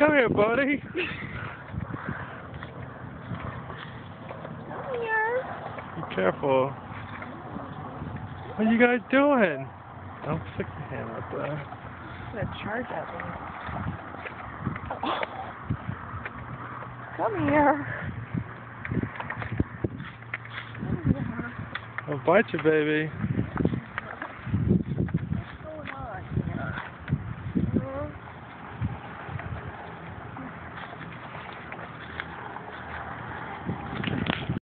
Come here, buddy. Come here. Be careful. What are you guys doing? Don't stick your hand up there. I'm gonna charge at me. Come here. Come here. I'll bite you, baby.